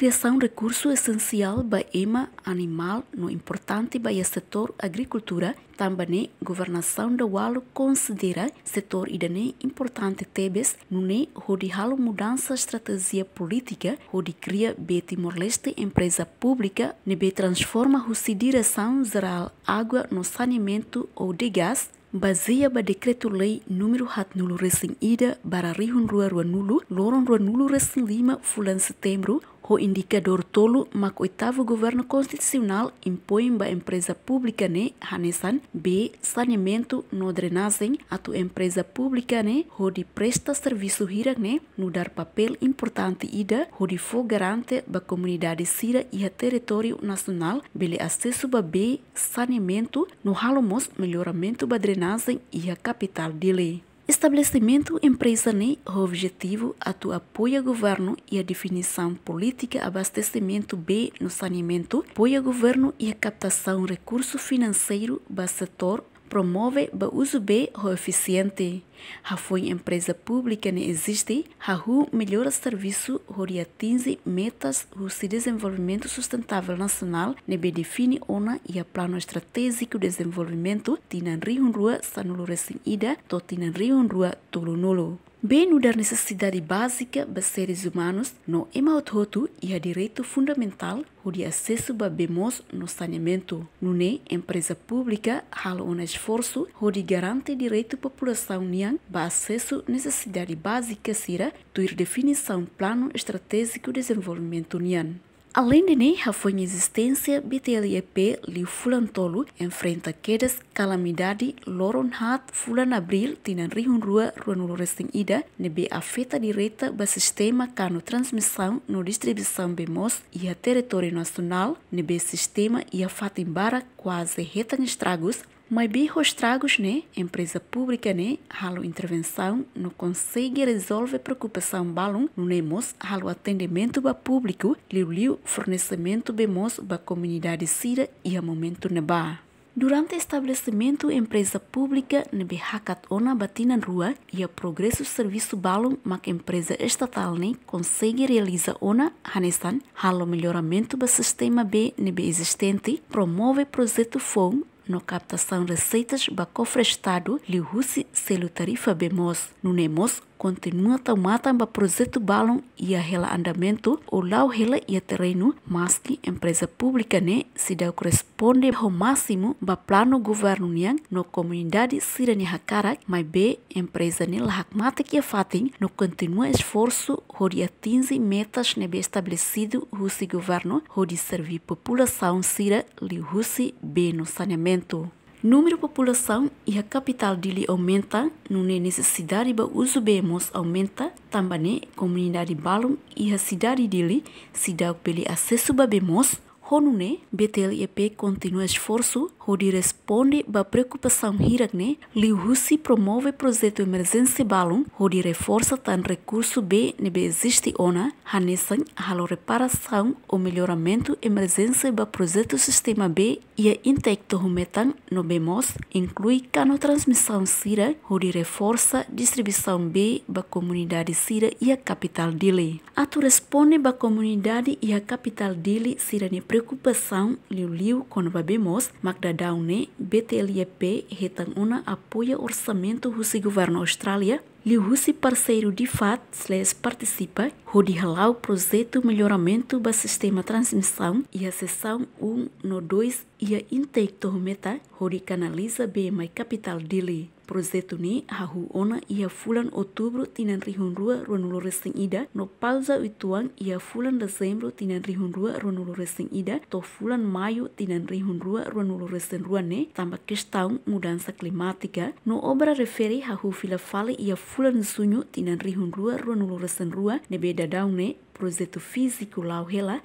A criação recurso essencial para ema animal no importante para o setor agricultura, também governação da Walo considera setor idane importante tebes nune hodi halo mudança estratégia política hodi cria be Timor-Leste empresa pública nebe transforma a direção geral água no saneamento ou de gás baseia ba decreto-lei número hat nulu recém ida para rihun rua rua nulu, loron rua nulu recém lima fulan setembro, o indicador tolo mak oitavo governo constitucional impõe ba empresa pública ne hanesan b saneamento no drenagem. Atu empresa pública ne hodi presta serviço hirak ne no dar papel importante ida hodi fo garante ba comunidade sira e a território nacional. Bele acesso ba b saneamento no halomos melhoramento ba drenagem e a capital dele Estabelecimento empresa nem o objetivo atu apoia governo e a definição política abastecimento B no saneamento, apoia governo e a captação recurso financeiro para setor promove o uso bem eficiente. Ha foi empresa pública ne existe, ha hu melhora serviço hori atinge metas o se desenvolvimento sustentável nacional ne define ona e a plano estratégico de desenvolvimento tinan rio rua sanulu resin ida to tinan rio rua tolo nulo. Bem no dar necessidade básica para seres humanos, no emauthoto e a direito fundamental o de acesso a bemos no saneamento. No ne, empresa pública hala um esforço o de garante direito população nian para acesso necessidade básica sira tuir definição plano estratégico de desenvolvimento nian. Além de nem a foi existência, BTLEP li fulan tolo enfrenta quedas calamidade loron hat fulan abril tinan rihun rua ruanulo resting ida nebe afeta direta ba sistema cano transmissão no distribuição bemos e a território nacional nebe sistema e a fatimbara quase retan estragos mas os estragos, né? Empresa pública, né? Halo intervenção, não consegue resolver preocupação balão, não nemos, halo atendimento para público, liu liu fornecimento bemos para comunidade sira e a momento neba. Durante o estabelecimento empresa pública nebe hakat ona batina rua e a progresso serviço balão mak empresa estatal ne consegue realizar ona hanesan halo melhoramento do sistema B nebe existente promove projeto FOM no captação receitas ba cofre estado li husi selo tarifa bemos no nemos continua tomata ba projeto balão e a rela andamento o lau rela e a terreno mas que empresa pública ne se deu corresponde ao máximo ba plano governo niang no comunidade sirani hakara mas b empresa ne la hakmata que fatin no continua esforço de atingir metas nebe estabelecido husi governo de servir população sira li husi b no saneamento Número de população e a capital dele aumenta, não é necessidade para uso bemos aumenta, também comunidade balum e a cidade dele dá pelo acesso para bemos, honune BTLEP continua esforço onde responde à preocupação hiragne li husi promove projeto emergência balum onde reforça tan recurso B nebe existe ona hanesan halo reparação ou melhoramento emergência ba projeto sistema B e a intecto humetan no BEMOS inclui cano transmissão sira onde reforça distribuição B ba comunidade sira e a capital dele. Atu responde ba comunidade e a capital dele sira ne preocupação liu-liu quando babemos Magdadaune BTLEP retan una apoia orçamento do governo Austrália Liu Husi parceiro de FAT SLES participa, onde halau projeto melhoramento do sistema transmissão e a sessão 1 no 2 e a intake meta, onde canaliza bem mais capital dele. Projeto ni hahu ona ia fulan outubro tinan rihun rua ruanulo resing ida. No pausa utuan ia fulan dezembro tinan rihun rua ruanulo resing ida. To fulan maio tinan rihun rua ruanulo resing rua ne tambah questão mudança climática no obra refere hahu fila fale ia fulan sunyu tinan rihun rua ruanulo resing rua. Ne beda daun ne projeto físico lá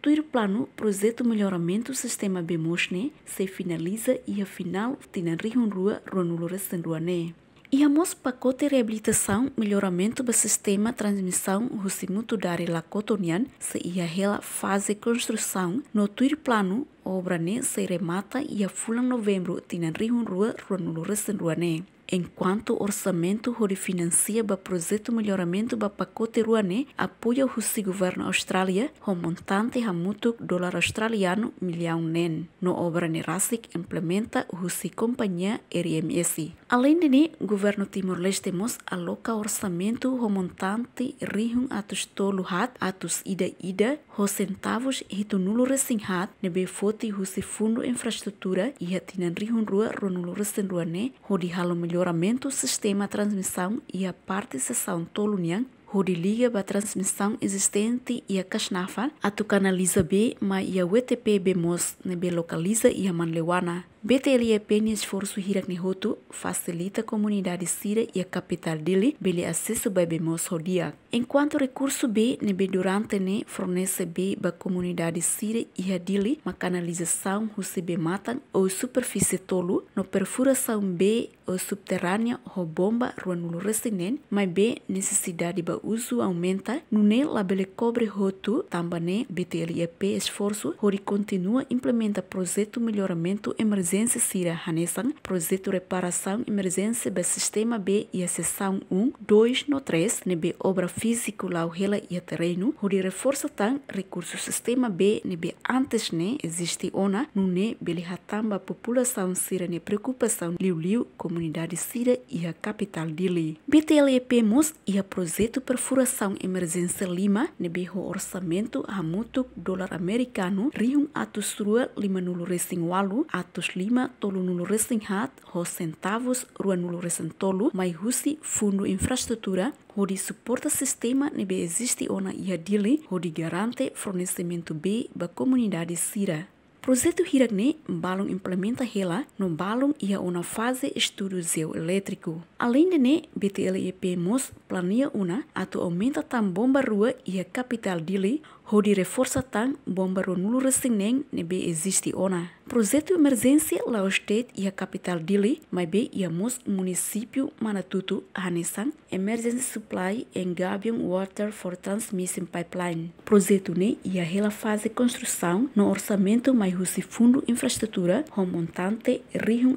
tuir plano projeto melhoramento sistema bemosne se finaliza e afinal tinan rihun rua ruanulo resing rua ne e amos pacote reabilitação, melhoramento do sistema transmissão Rusimuto Dari Lakotonian se ia ela fase construção no tuir plano obra ne se remata a fulan novembro tinan rihun rua ruanulo resen rua ne. enquanto orçamento hori financia ba projeto melhoramento ba pacote ruane apoia o governo Austrália com montante hamutuk dólar australiano milhão nen. No obra nerasik implementa o companhia RMS. Além de governo Timor-Leste mos aloca orçamento com montante rihun atus tolu hat atus ida-ida ho centavos hitu nulu resing hat nebe foti husi fundo infraestrutura e hatinan rihun rua ronulu resing rua ne ho di halo melhoramento sistema transmissão e a parte sessão tolu niang Hodi liga ba transmissão existente e a tu canaliza B, mas e a WTP B mos ne be localiza e a manlewana. BTLEP ni esforço hirak ni hotu facilita a comunidade sira e a capital dele bele acesso ba bemos rodia. Enquanto recurso B ne be durante ne fornece B ba comunidade sira e a dele ma canalização recebe matan ou superfície tolo no perfuração B ou subterrânea ou bomba ruanulo resinen, mas B necessidade ba uso aumenta. No ne labele cobre hotu tambane BTLEP esforço. Hori continua implementa projeto melhoramento emergência Sira Hanessan, projeto reparação emergência do sistema B e a seção 1, 2 no 3, nebe obra físico lá o hela e a terreno, onde reforça tan recurso sistema B nebe antes ne existe ona, no ne beli hatamba população Sira ne preocupação liu liu comunidade Sira e a capital dele. BTLEP MOS e a projeto perfuração emergência Lima, nebe o orçamento muito dólar americano, rium atus rua lima nulu racing walu, atus lima tolu nulu resting hat ho centavos rua nulu resing tolu mai husi fundo infraestrutura hodi suporta sistema nebe existe ona ia dili hodi garante fornecimento B ba comunidade Sira. Projeto Hiragne balão implementa ela no balão e uma fase estudo geoelétrico. Além de ne, BTLEP MOS planeia uma atualmente tam bomba rua e a capital dele Hodi reforça tan bomba nulo resineng nebe existe ona. Projeto emergência lá o state e a capital dele, mas be e município Manatutu, Hanesang, emergency supply and Gabion water for transmission pipeline. Projeto ne e a hela fase construção no orçamento mais husi fundo infraestrutura, com montante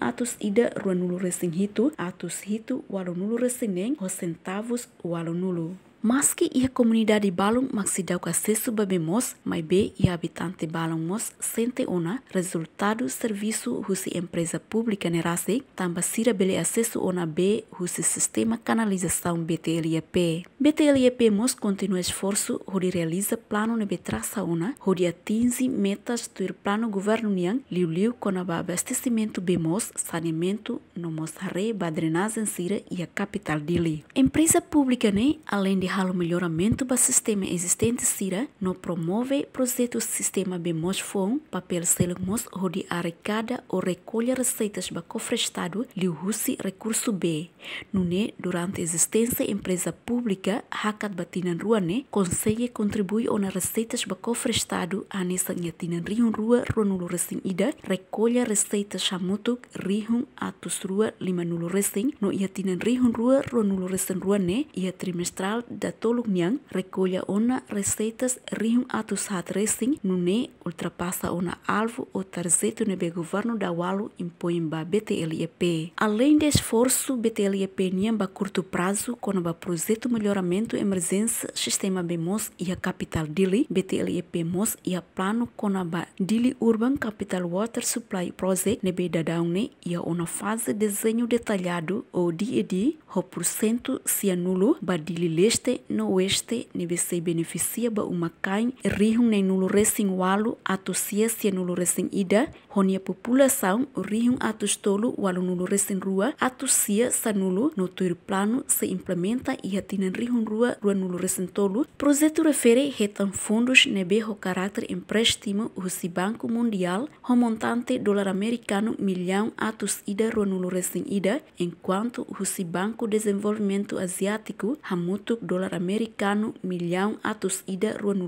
atos ida rua nulo resinghito, atos hito walo nulo resineng, centavos walo nulo. Maski ia comunidade balong maksidau acesso babemos, mas be e habitante balong mos sente ona resultado serviço husi empresa pública nerase, tamba sira bele acesso ona B husi sistema canalização BTLEP. BTLEP mos continua esforço hodi realiza plano nebe traça ona, hodi atinge metas tuir plano governo niang liu liu com abastecimento bemos, saneamento no mos hare badrenagem sira e a capital dili. Empresa pública ne, além de halo melhoramento do sistema existente SIRA, no promove projeto sistema BMOSFON, papel selmos onde arrecada ou recolhe receitas para cofre Estado, liuhusi recurso B. Nune, durante a existência empresa pública, hakat batinan ruane, consegue contribuir na receitas para cofre Estado, anessa nhatinan rihun rua ronulu resin ida, recolhe receitas chamutuk rihun atus rua lima nulu resin, no iatinan rihun rua ronulu resin ruane, ia trimestral da tolong niang recolha ona receitas rihum atus hat racing nune ultrapassa ona alvo o tarzeto nebe governo da walu impõe ba BTLEP. Além de esforço BTLEP niam ba curto prazo com ba projeto melhoramento emergência sistema BMOS e a capital Dili, BTLEP MOS e a plano com ba Dili Urban Capital Water Supply Project nebe dadaune e a ona fase desenho detalhado ou DED, o porcento cianulo ba Dili Leste oeste no oeste nebe se beneficia ba uma cain rihun nem nulo recing walu atu ciência nulo recing ida. Honia população rihun atu stolo walu nulo recing rua atu cia sanulo no tuir plano se implementa e hatinan rihun rua rua nulo recing tolo projeto refere retan fundos nebe ho caráter empréstimo husi Banco Mundial ho montante dólar americano milhão atus ida rua nulo recing ida enquanto husi Banco Desenvolvimento Asiático hamutuk dólar dólar americano milhão atos ida rua no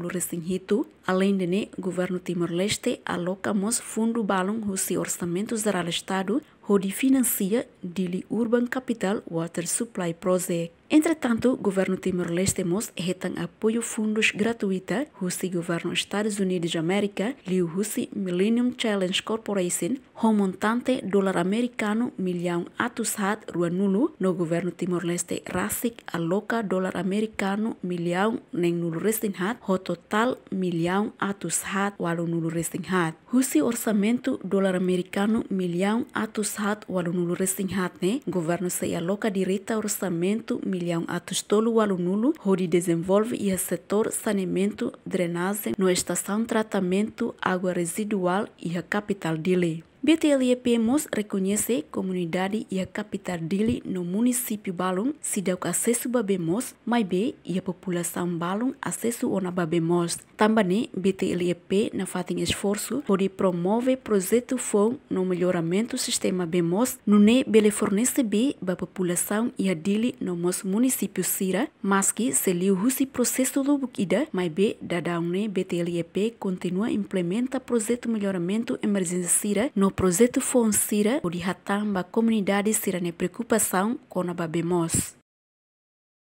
além de ne, governo Timor-Leste alocamos fundo balão o orçamento geral Estado, onde financia Dili Urban Capital Water Supply Project. Entretanto, o governo Timor-Leste mos retan apoio fundos gratuita, o governo Estados Unidos de América, liu Husi Millennium Challenge Corporation, com montante dólar americano milhão atus hat rua nulo, no governo Timor-Leste RASIC aloca dólar americano milhão nem nulo resting hat, o total milhão atus hat walu nulo resting hat. Husi orçamento dólar americano milhão atus hat walu nulo resting hat ne, governo se aloca direita orçamento milhão atus tolo walu nulo, onde desenvolve e setor saneamento, drenagem, no estação tratamento água residual e a capital dele. BTLEP mos reconhece comunidade e a capital dele no município Balong se deu acesso babemos, mas be e a população Balong acesso ona babemos. Também BTLEP na fatem esforço pode promover projeto FON no melhoramento do sistema BEMOS no ne bele fornece be ba população e a dele no mos município Sira, mas que se liu husi processo do bukida, mas be da ne BTLEP continua implementa projeto melhoramento emergência Sira no projeto Fonsira, o de Hatamba, comunidade sira ne preocupação com a babemos.